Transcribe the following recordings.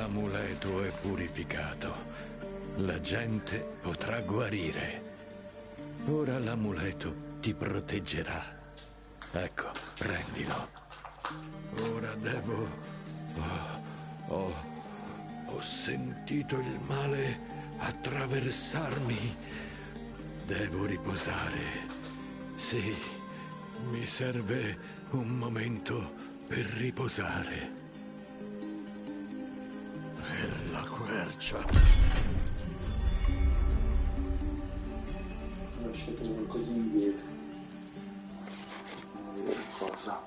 L'amuleto è purificato. La gente potrà guarire. Ora l'amuleto ti proteggerà. Ecco, prendilo. Ora devo... Oh, oh, ho sentito il male attraversarmi. Devo riposare. Sì, mi serve un momento per riposare. Quercia. Ho lasciato qualcosa indietro. Non vedo cosa.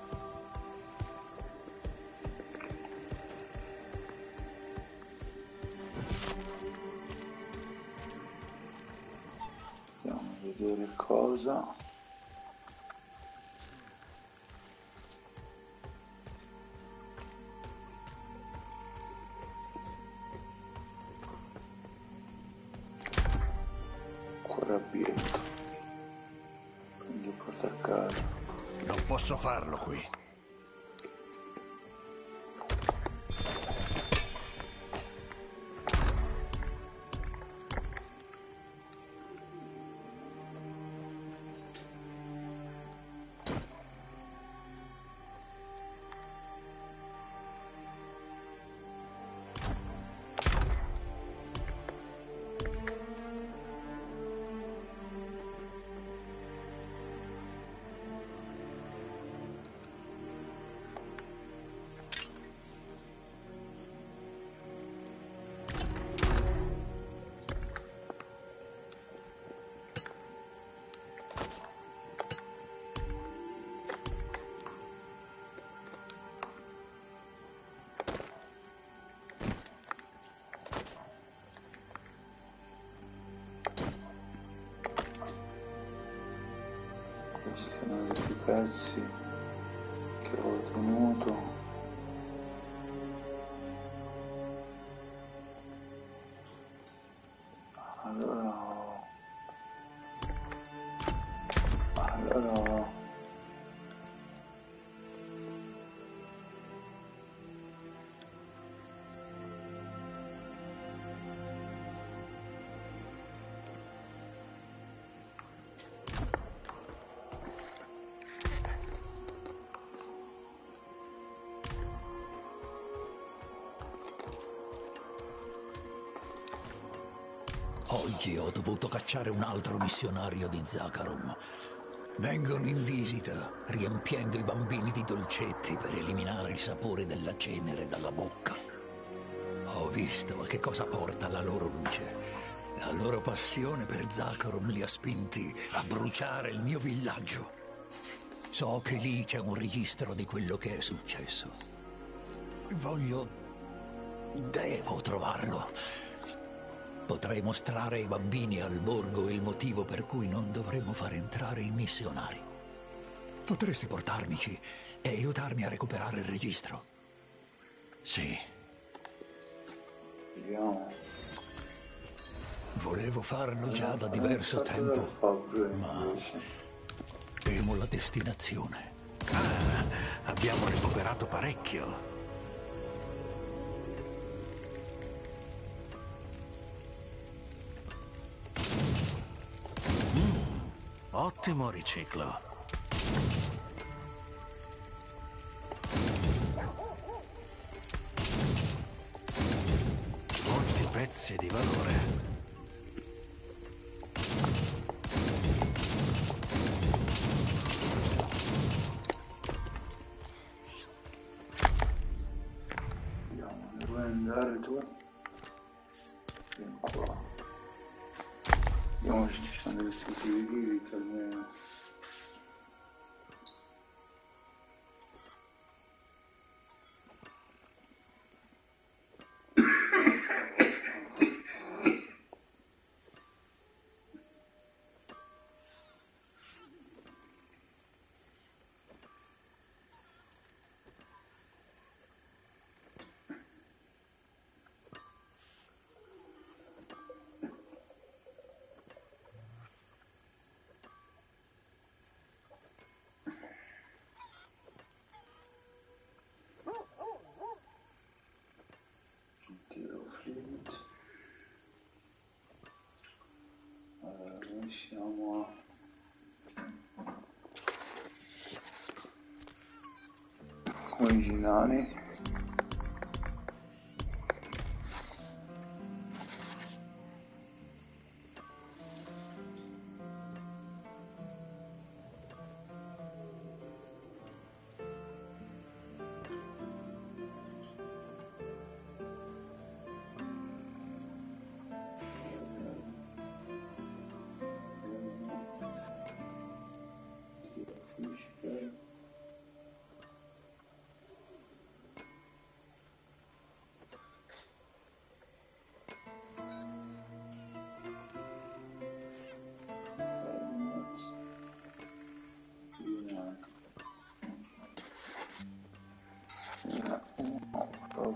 Andiamo a vedere cosa. Farlo qui. frase Oggi ho dovuto cacciare un altro missionario di Zakharum. Vengono in visita, riempiendo i bambini di dolcetti per eliminare il sapore della cenere dalla bocca. Ho visto a che cosa porta la loro luce. La loro passione per Zakharum li ha spinti a bruciare il mio villaggio. So che lì c'è un registro di quello che è successo. Voglio... Devo trovarlo. Potrei mostrare ai bambini al borgo il motivo per cui non dovremmo far entrare i missionari. Potresti portarmici e aiutarmi a recuperare il registro? Sì, Vediamo. volevo farlo già da diverso tempo, ma temo la destinazione. Abbiamo recuperato parecchio. Ottimo riciclo. riusciamo a originale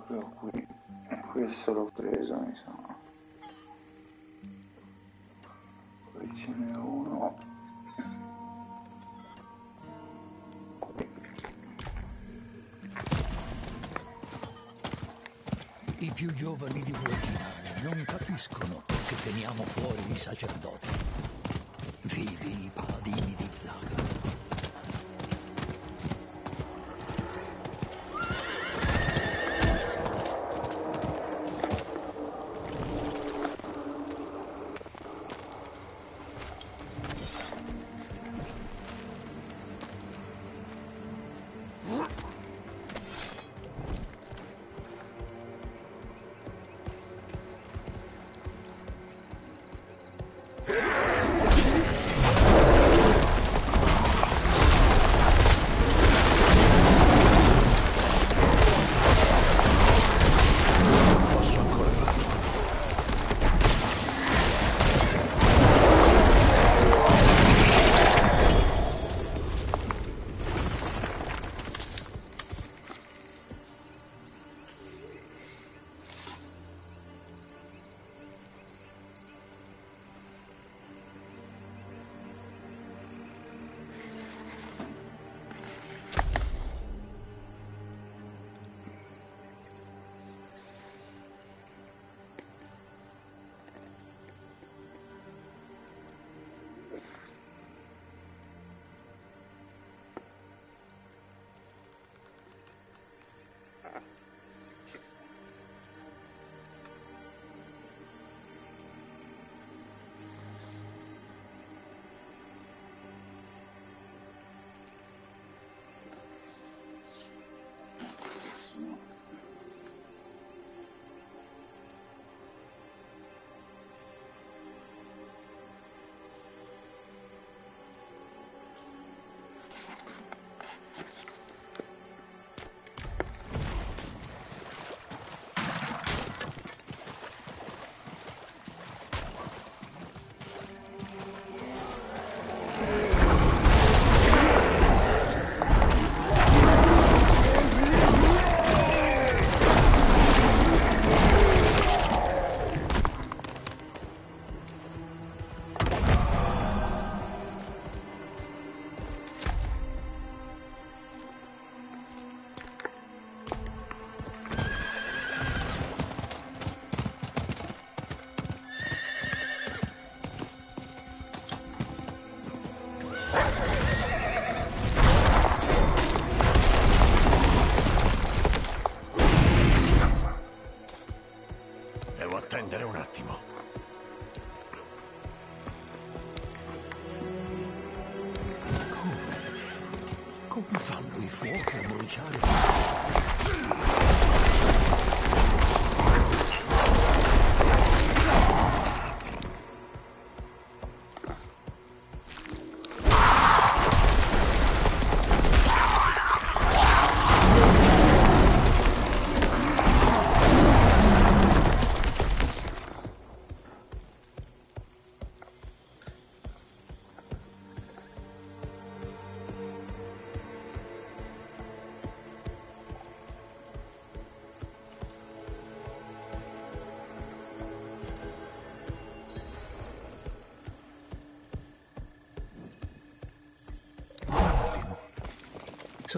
proprio qui. E questo l'ho preso sa. Poi ce n'è uno. I più giovani di Volkinale non capiscono perché teniamo fuori i sacerdoti.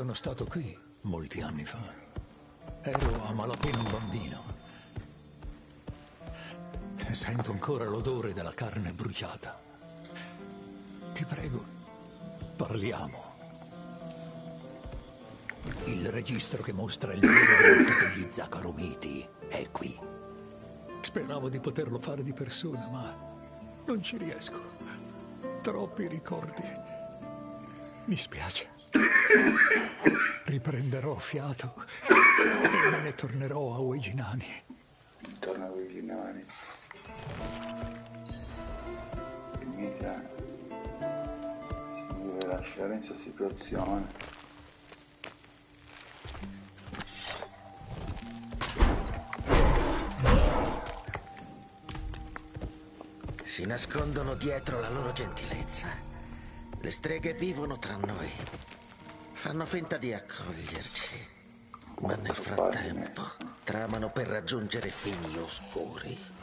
Sono stato qui molti anni fa. Ero a malapena un bambino. E sento ancora l'odore della carne bruciata. Ti prego, parliamo. Il registro che mostra il vero volto degli Zaccaromiti è qui. Speravo di poterlo fare di persona, ma non ci riesco. Troppi ricordi. Mi spiace. Riprenderò fiato e me ne tornerò a Ueginani. Torna a Viginani. Dimitria mi deve lasciare in questa situazione. Si nascondono dietro la loro gentilezza. Le streghe vivono tra noi. Fanno finta di accoglierci. Ma nel frattempo tramano per raggiungere fini oscuri.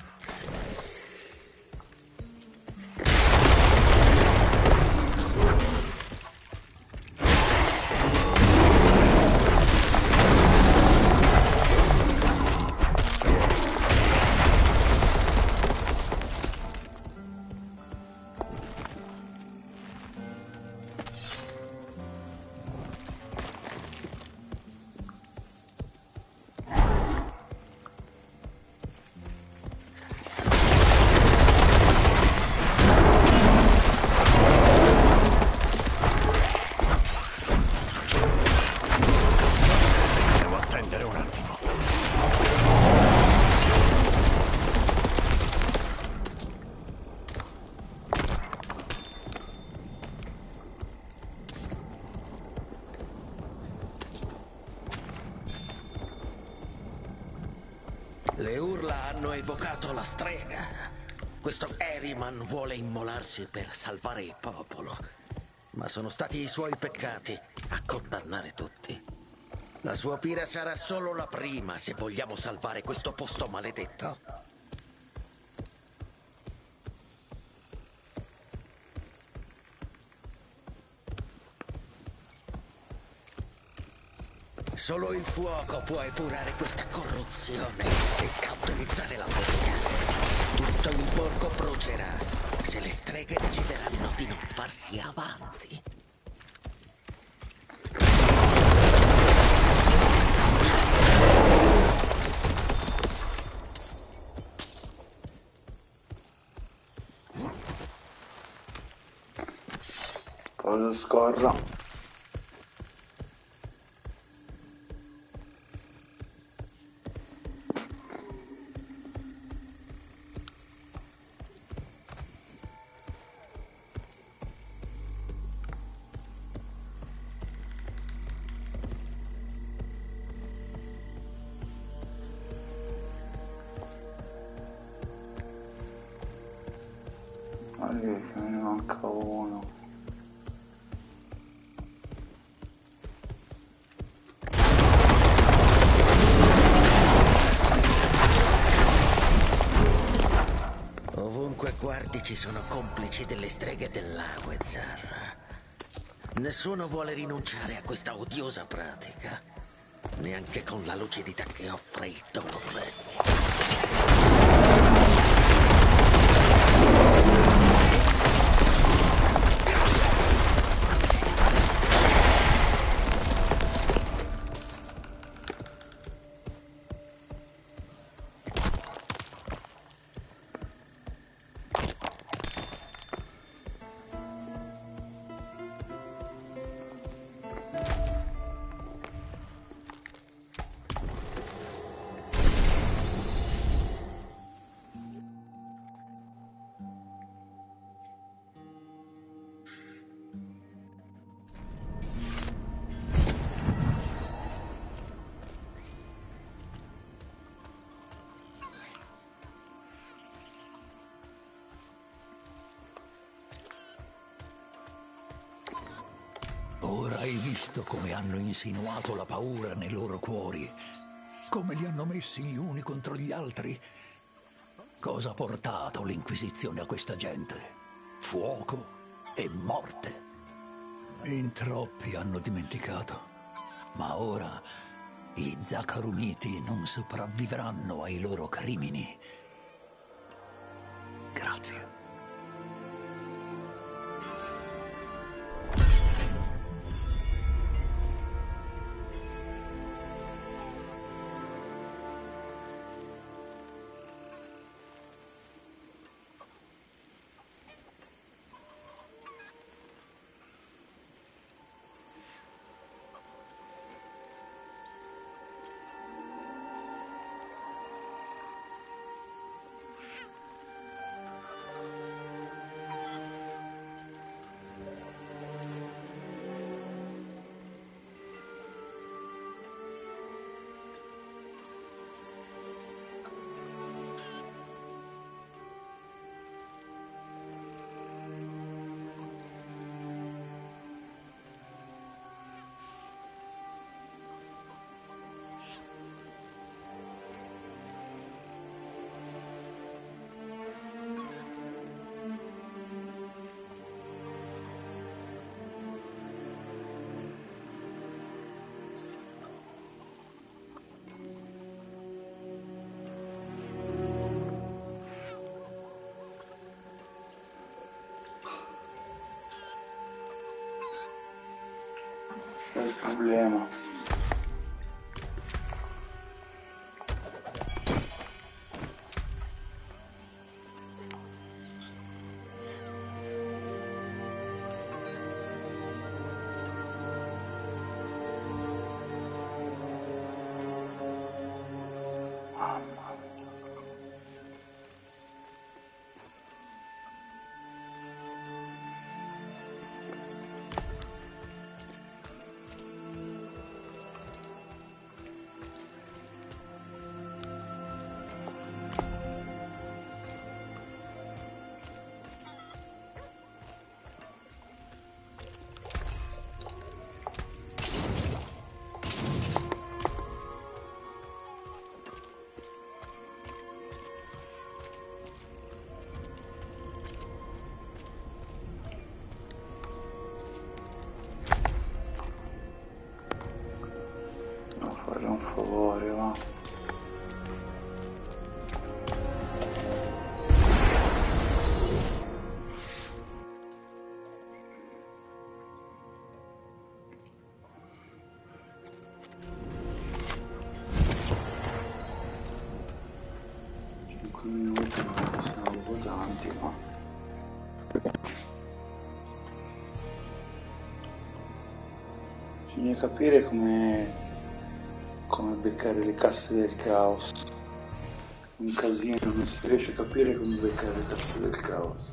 Strega. Questo Eriman vuole immolarsi per salvare il popolo. Ma sono stati i suoi peccati a condannare tutti. La sua pira sarà solo la prima se vogliamo salvare questo posto maledetto. Solo il fuoco può epurare questa corruzione e cauterizzare la forca. Tutto il borgo brucerà se le streghe decideranno di non farsi avanti. Cosa scorra? Ci sono complici delle streghe dell'Awezar. Nessuno vuole rinunciare a questa odiosa pratica, neanche con la lucidità che offre il Dogoren. Hai visto come hanno insinuato la paura nei loro cuori, come li hanno messi gli uni contro gli altri. Cosa ha portato l'Inquisizione a questa gente? Fuoco e morte. In troppi hanno dimenticato, ma ora gli Zaccarumiti non sopravvivranno ai loro crimini. esse problema. Un favore, va. Cinque minuti non capire come come beccare le casse del caos. Un casino, non si riesce a capire come beccare le casse del caos.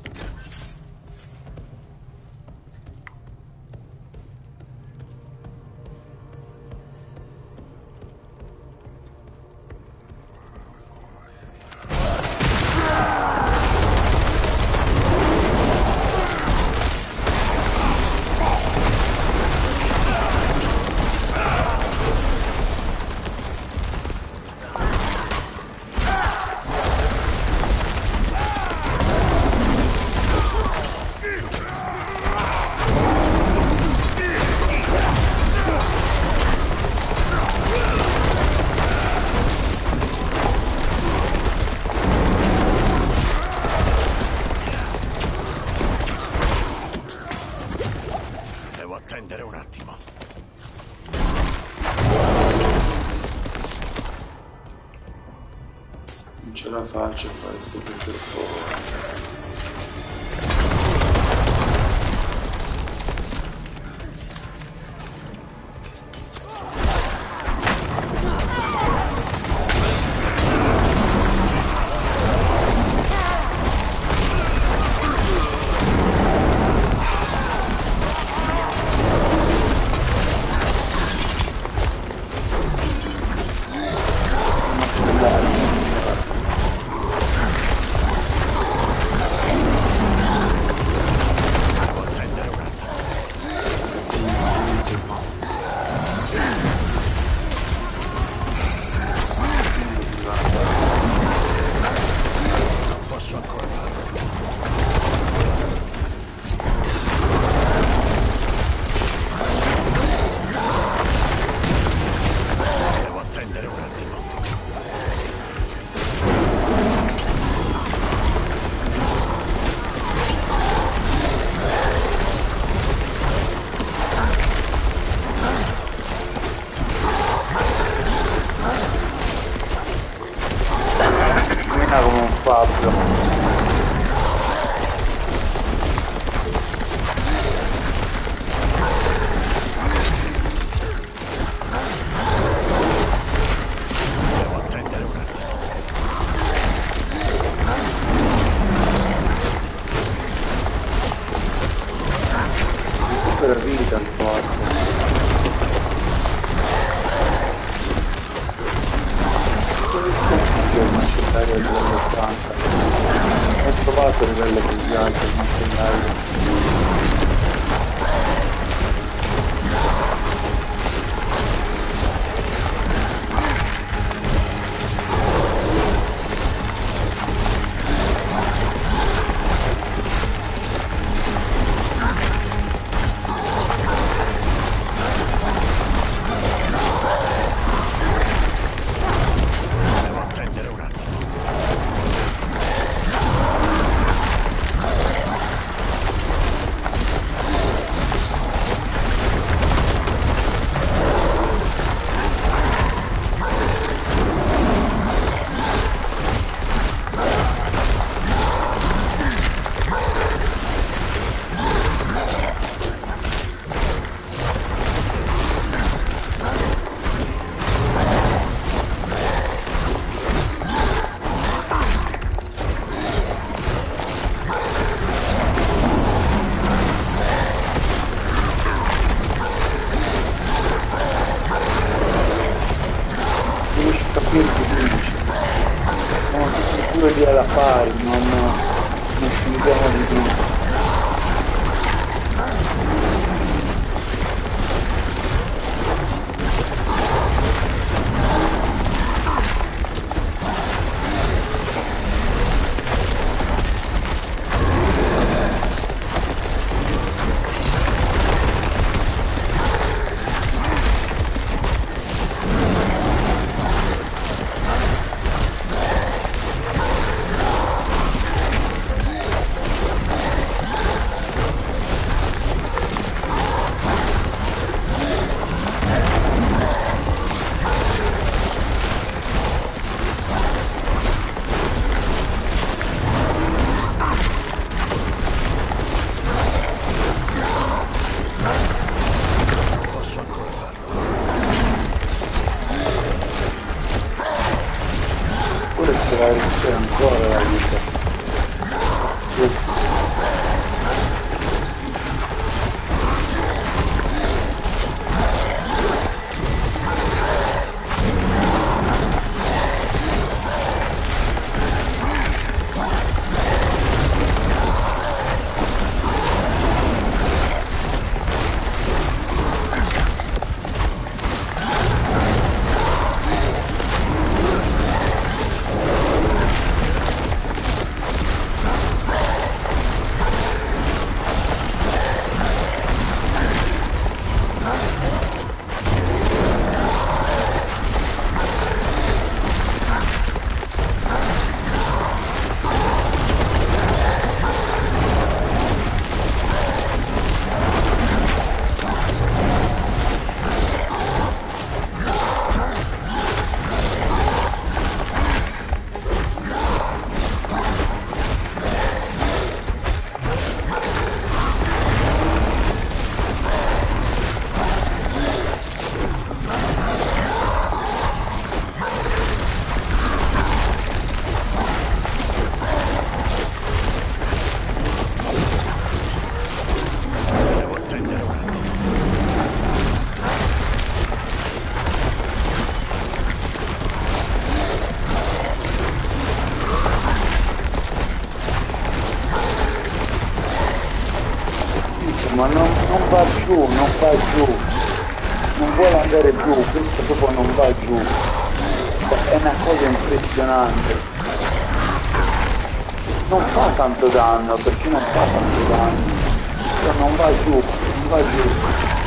problems andare giù, questo dopo non va giù. È una cosa impressionante. Non fa tanto danno, perché non fa tanto danno. Cioè, non va giù, non va giù.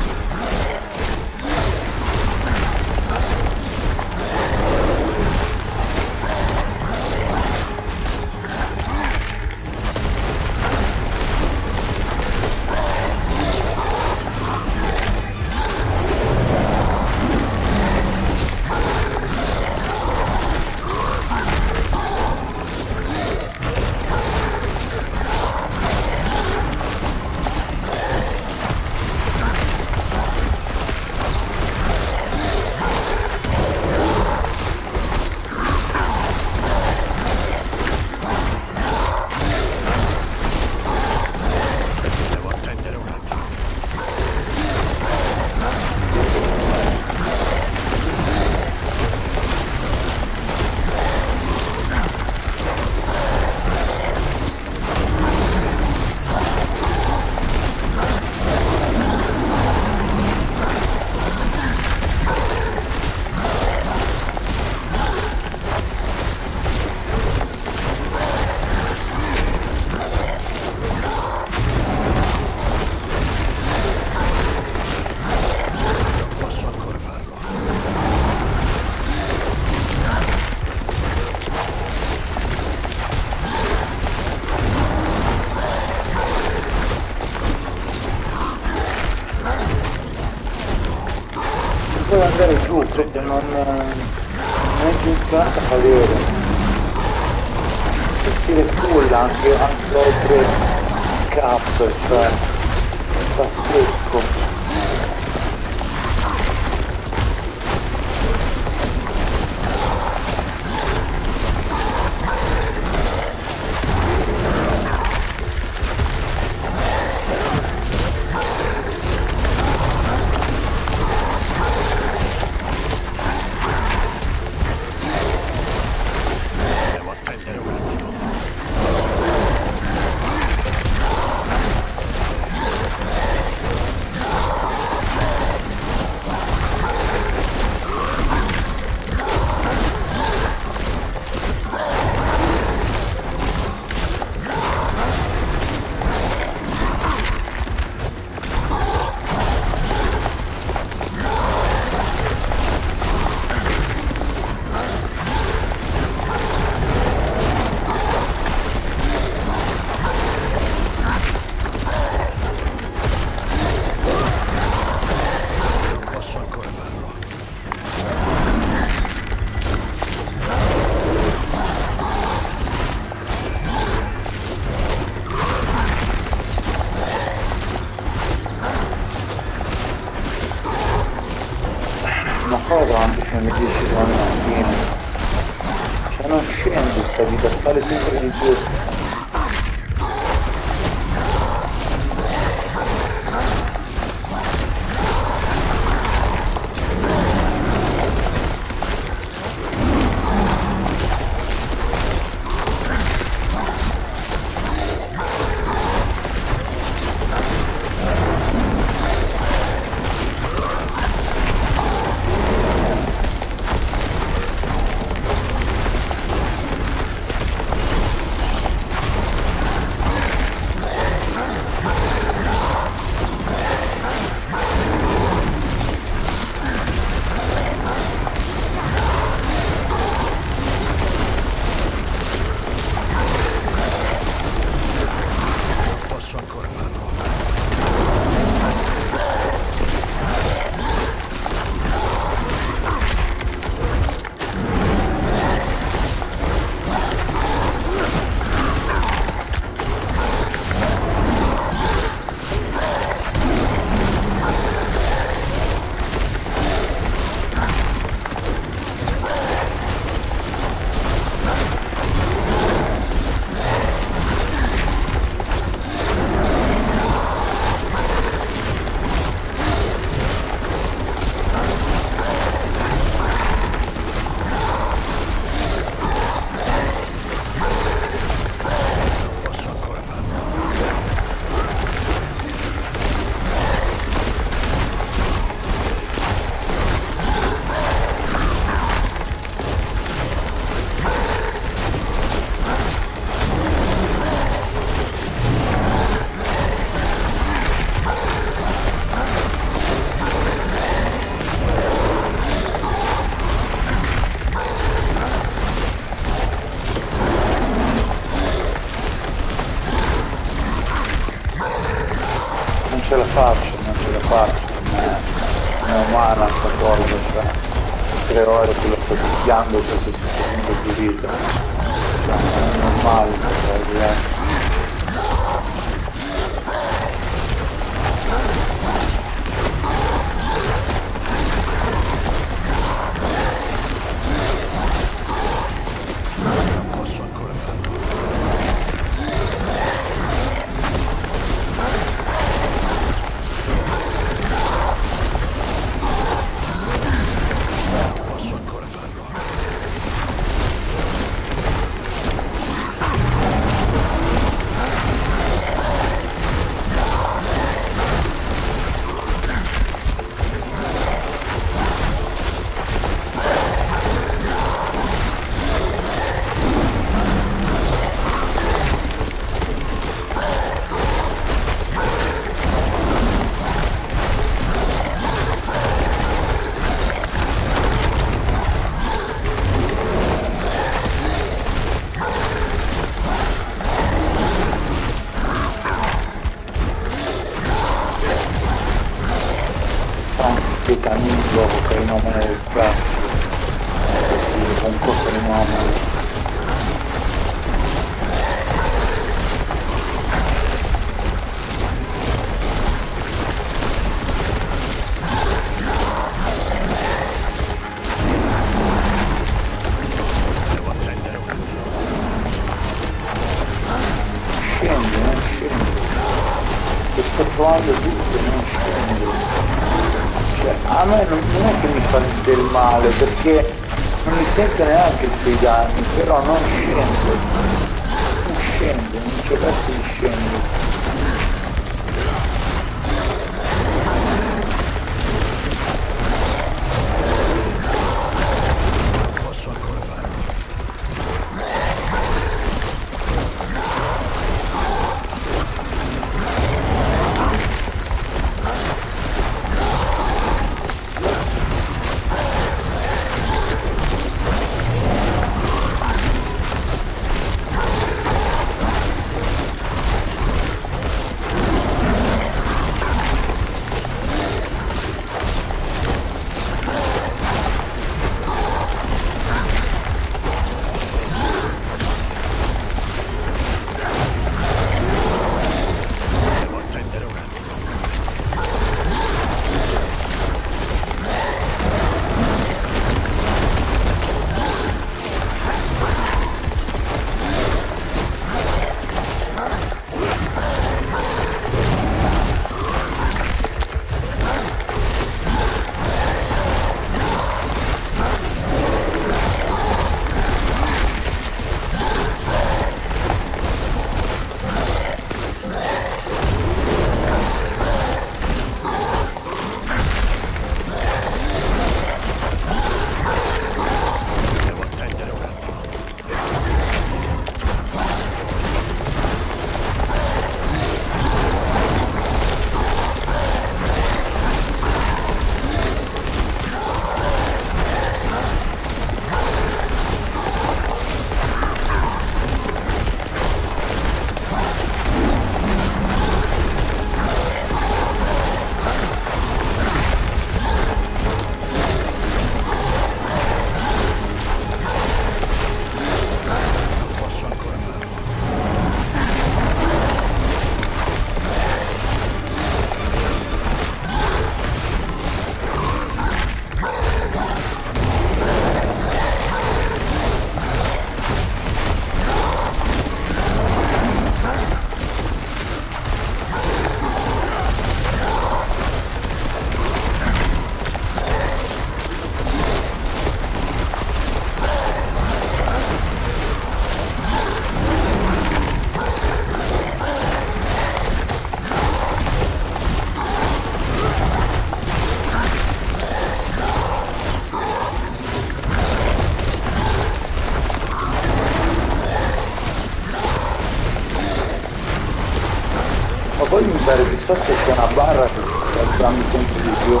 so se c'è una barra che si sta alzando sempre di più.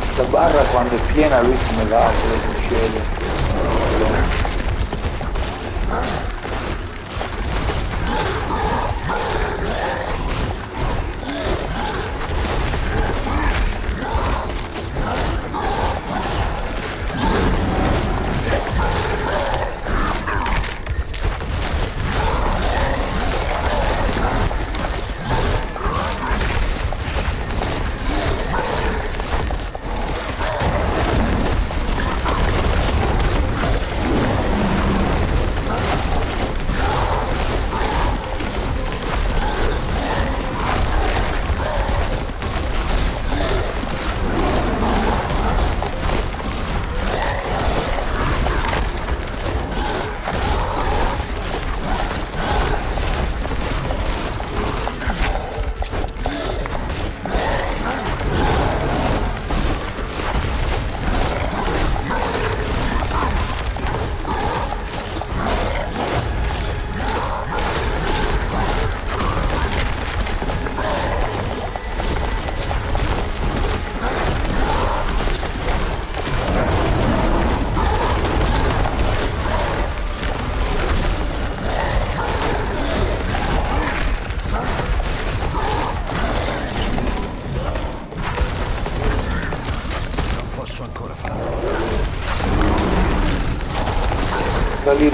Questa barra quando è piena lui come l'altro cosa succede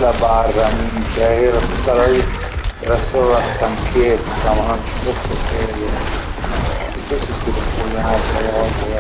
la barra, minchia, era tutta lì, era solo la stanchezza, ma non ci posso credere. Questo si deve un'altra volta,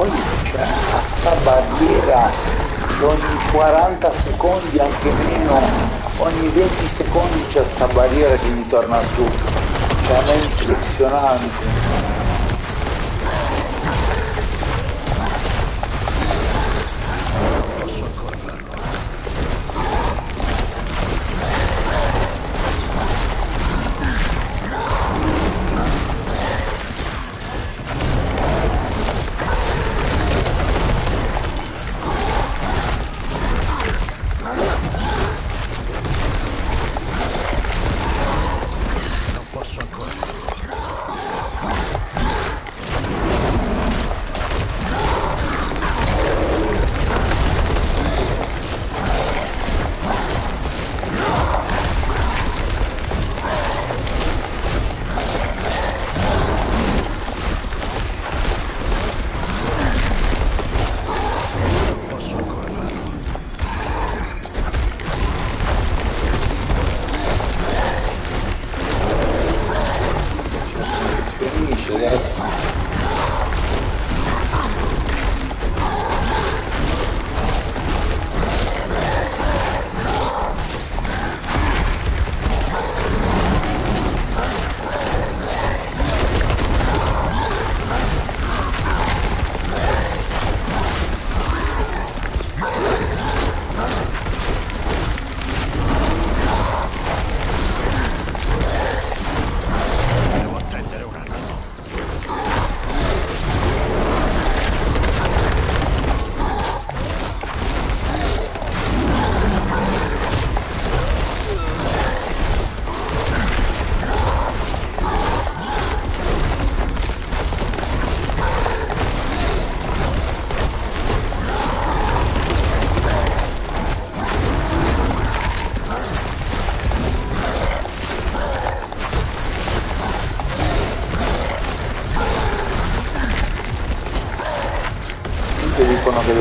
poi sta barriera ogni 40 secondi anche meno ogni 20 secondi c'è sta barriera che mi torna su. Veramente impressionante.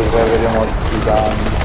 poi vediamo i danni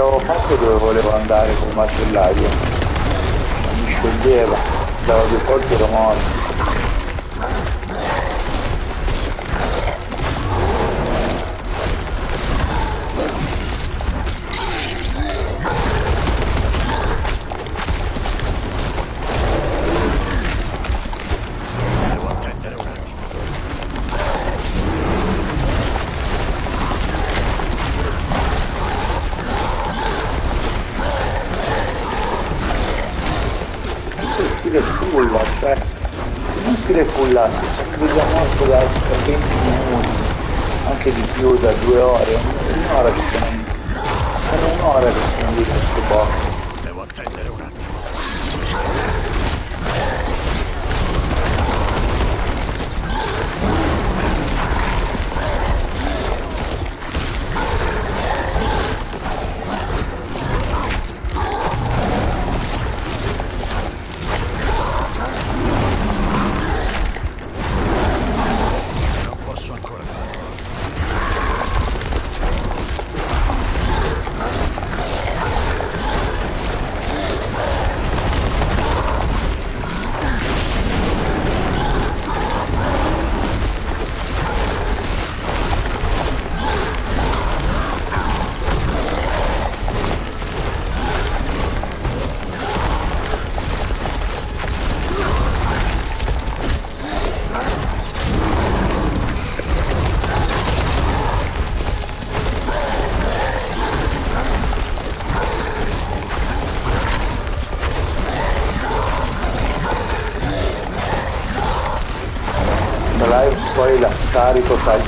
avevo fatto dove volevo andare con Marcellario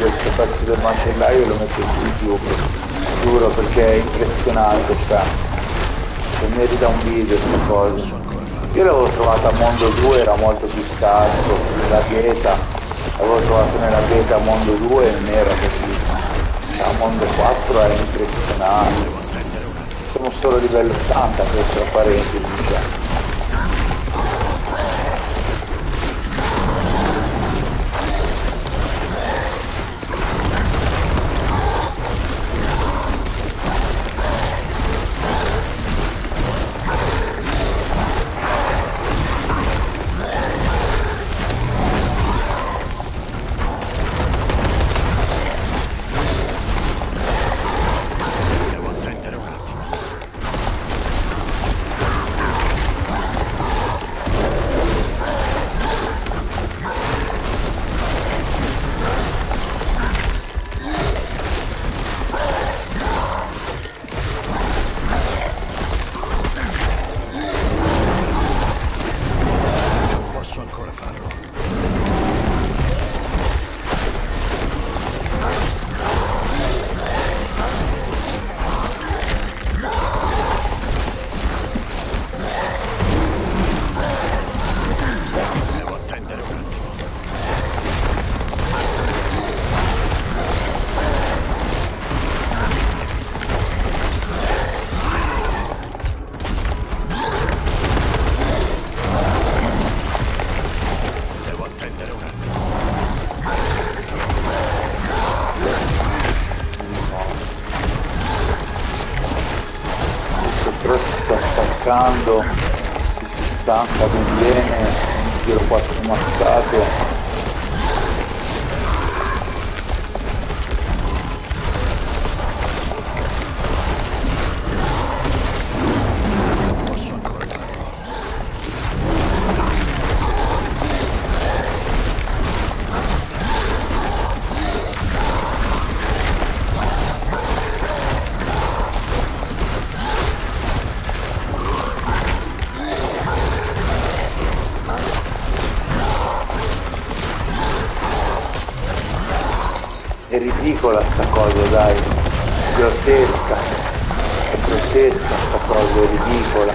questo pezzo del macellaio e lo metto su YouTube. Giuro perché è impressionante, cioè. Se merita un video questa cosa. Io l'avevo trovata a Mondo 2, era molto più scarso, nella beta. L'avevo trovato nella beta Mondo 2 e non era così. A Mondo 4 è impressionante. Siamo solo a livello 80 per tra parentesi, cioè. È ridicola sta cosa, dai. Grottesca. È grottesca sta cosa, è ridicola.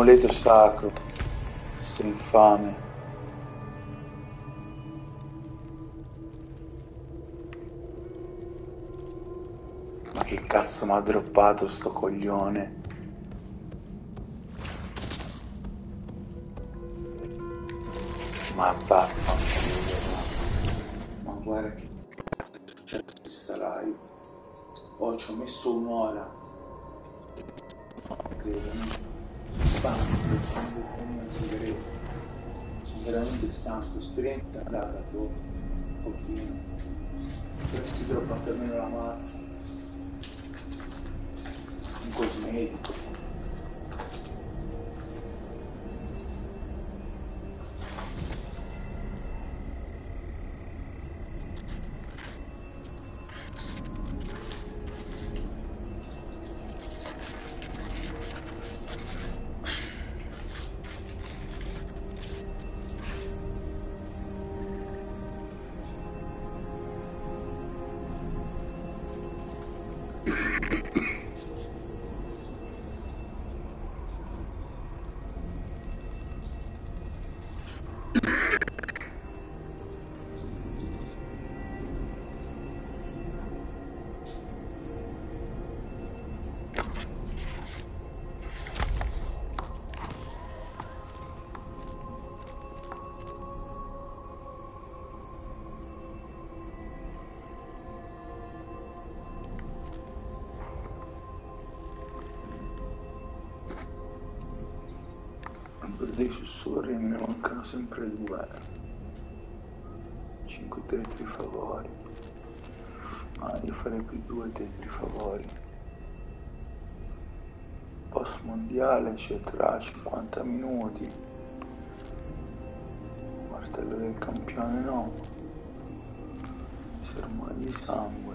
Amuleto sacro. Sei infame. Ma che cazzo mi ha droppato sto coglione? Ma vaffanculo. Ma guarda che cazzo è successo questa live. Oh, ci ho messo un'ora. Credo stanco, sono una sigaretta. Sono veramente stanco, esperienza andata dopo, un pochino. Però si troppo almeno la mazza. Un cosmetico. Dei sussurri ne mancano sempre due. 5 tetri favori. Ma io farei più due tetri favori. Post mondiale c'è tra 50 minuti. Martello del campione no. Sermone di sangue.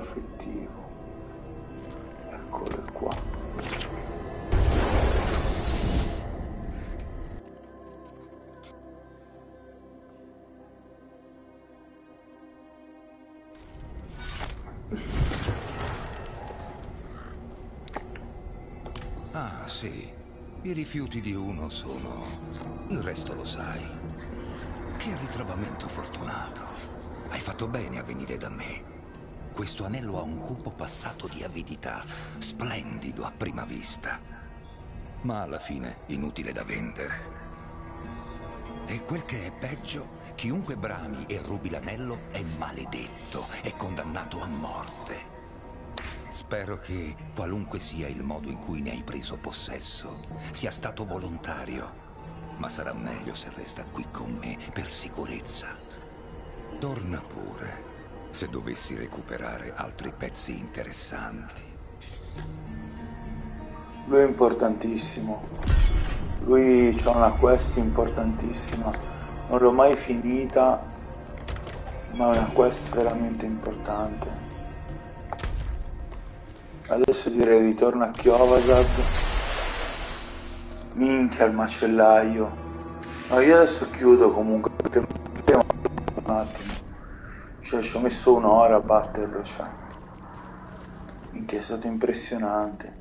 affettivo. Eccolo qua. Ah, sì. I rifiuti di uno sono... Il resto lo sai. Che ritrovamento fortunato. Hai fatto bene a venire da me. Questo anello ha un cupo passato di avidità, splendido a prima vista. Ma alla fine inutile da vendere. E quel che è peggio, chiunque brami e rubi l'anello è maledetto, è condannato a morte. Spero che, qualunque sia il modo in cui ne hai preso possesso, sia stato volontario. Ma sarà meglio se resta qui con me per sicurezza. Torna pure, se dovessi recuperare altri pezzi interessanti. Lui è importantissimo. Lui ha una quest importantissima. Non l'ho mai finita, ma è una quest veramente importante. Adesso direi ritorno a Chiovasad. Minchia il macellaio. Ma io adesso chiudo comunque perché un attimo. Cioè ci ho messo un'ora a batterlo, cioè. Minchia è stato impressionante.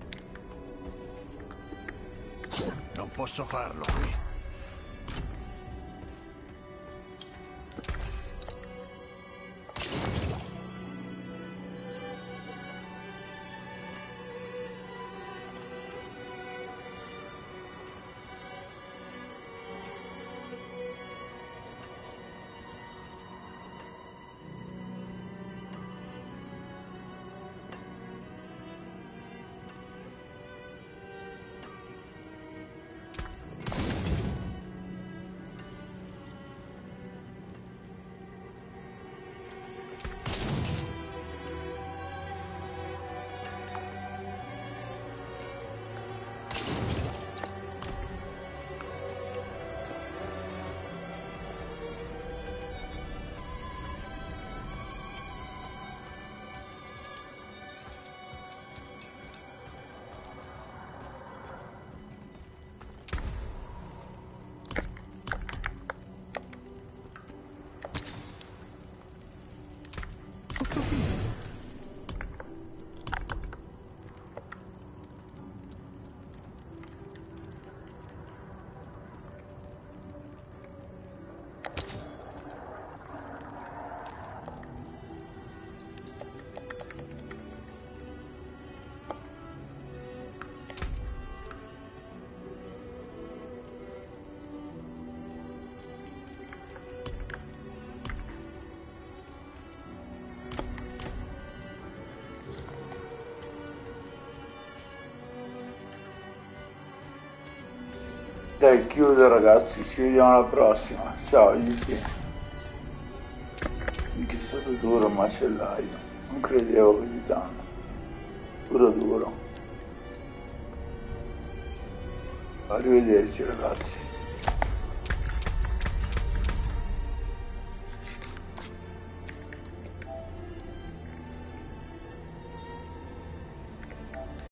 Non posso farlo qui. Dai, chiudo ragazzi, ci vediamo alla prossima. Ciao GT. Che è stato duro il macellaio. Non credevo così tanto. Duro duro. Arrivederci ragazzi.